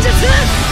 術